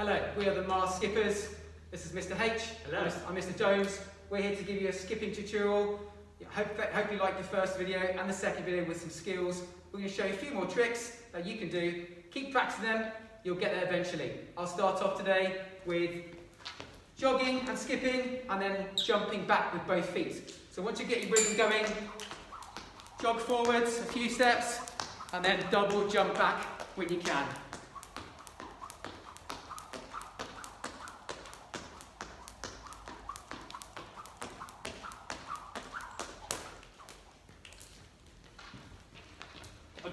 Hello, we are the Masked Skippers. This is Mr. H. Hello. I'm Mr. Jones. We're here to give you a skipping tutorial. Hope, hope you like the first video and the second video with some skills. We're going to show you a few more tricks that you can do. Keep practicing them, you'll get there eventually. I'll start off today with jogging and skipping and then jumping back with both feet. So once you get your rhythm going, jog forwards a few steps and then double jump back when you can.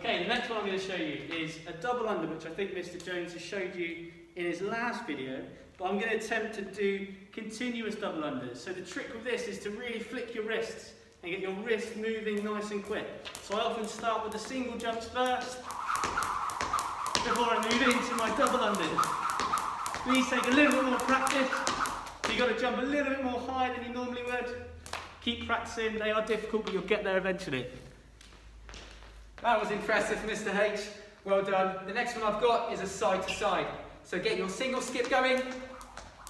Okay, the next one I'm going to show you is a double under, which I think Mr. Jones has showed you in his last video, but I'm going to attempt to do continuous double unders. So the trick with this is to really flick your wrists and get your wrist moving nice and quick. So I often start with the single jumps first, before I move into my double unders. Please take a little bit more practice. You've got to jump a little bit more high than you normally would. Keep practicing, they are difficult, but you'll get there eventually. That was impressive, Mr. H. Well done. The next one I've got is a side to side. So get your single skip going,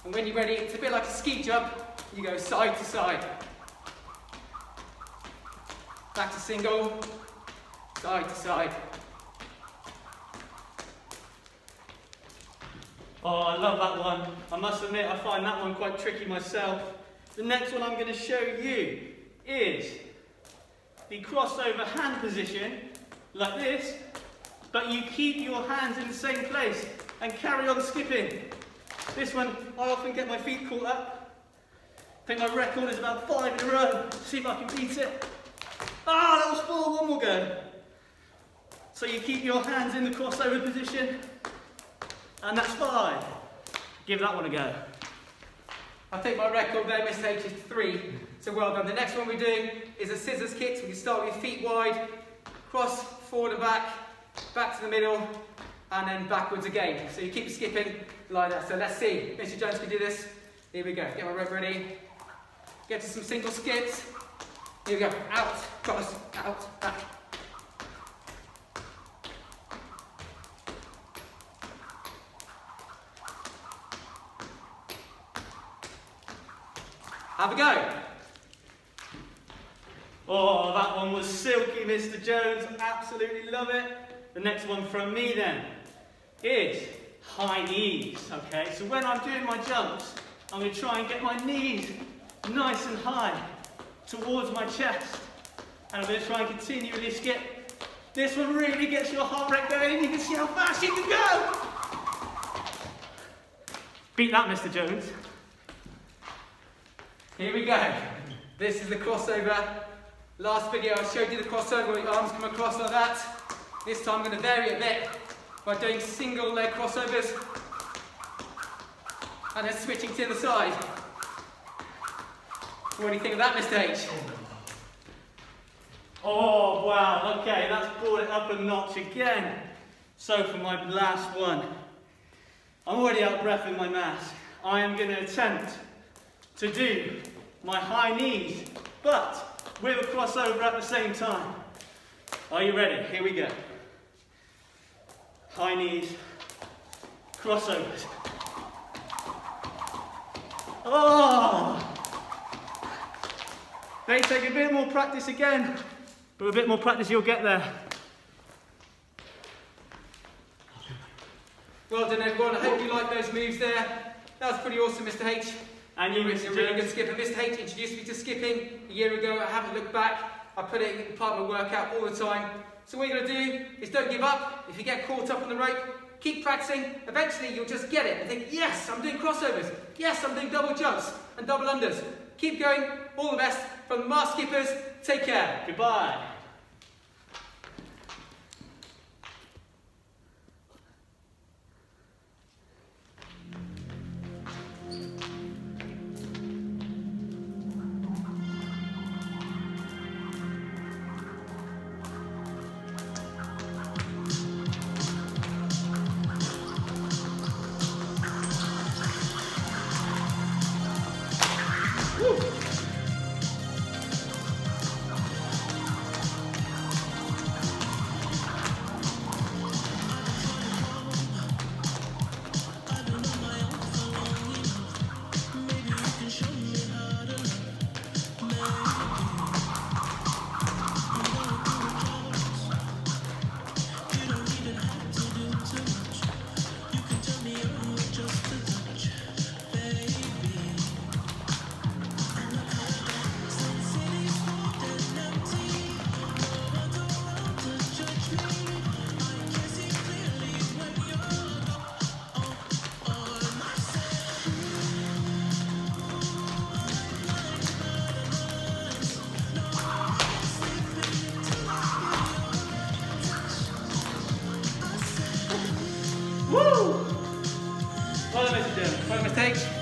and when you're ready, it's a bit like a ski jump. You go side to side. Back to single, side to side. Oh, I love that one. I must admit, I find that one quite tricky myself. The next one I'm going to show you is the crossover hand position, like this, but you keep your hands in the same place and carry on skipping. This one, I often get my feet caught up. I think my record is about five in a row. See if I can beat it. Ah, that was four, one more go. So you keep your hands in the crossover position, and that's five. Give that one a go. I think my record there, Mr. H, is three. So well done. The next one we're doing is a scissors kick. So we start with feet wide, cross forward and back, back to the middle, and then backwards again. So you keep skipping like that. So let's see. Mr. Jones can do this. Here we go. Get my rope ready. Get to some single skips. Here we go. Out, cross, out, back. Have a go. Oh, that one was silky, Mr. Jones. Absolutely love it. The next one from me then is high knees. Okay, so when I'm doing my jumps, I'm to try and get my knees nice and high towards my chest. And I'm to try and continually skip. This one really gets your heart rate going. You can see how fast you can go. Beat that, Mr. Jones. Here we go. This is the crossover. Last video I showed you the crossover where your arms come across like that. This time I'm going to vary a bit by doing single leg crossovers and then switching to the side. What do you think of that. H? Oh, wow, okay, that's brought it up a notch again. So for my last one, I'm already out of breath in my mask. I am going to attempt to do my high knees, but with a crossover at the same time. Are you ready? Here we go. High knees, crossovers. Oh! They take a bit more practice again, but with a bit more practice you'll get there. Well done everyone, I hope you like those moves there. That was pretty awesome Mr H. And you, a really good skipper. Mr H introduced me to skipping a year ago. I haven't looked back. I put it in part of my workout all the time. So what you're going to do is don't give up. If you get caught up on the rope, keep practicing. Eventually you'll just get it and think, yes, I'm doing crossovers. Yes, I'm doing double jumps and double unders. Keep going. All the best from the Masked Skippers. Take care. Goodbye. Thanks.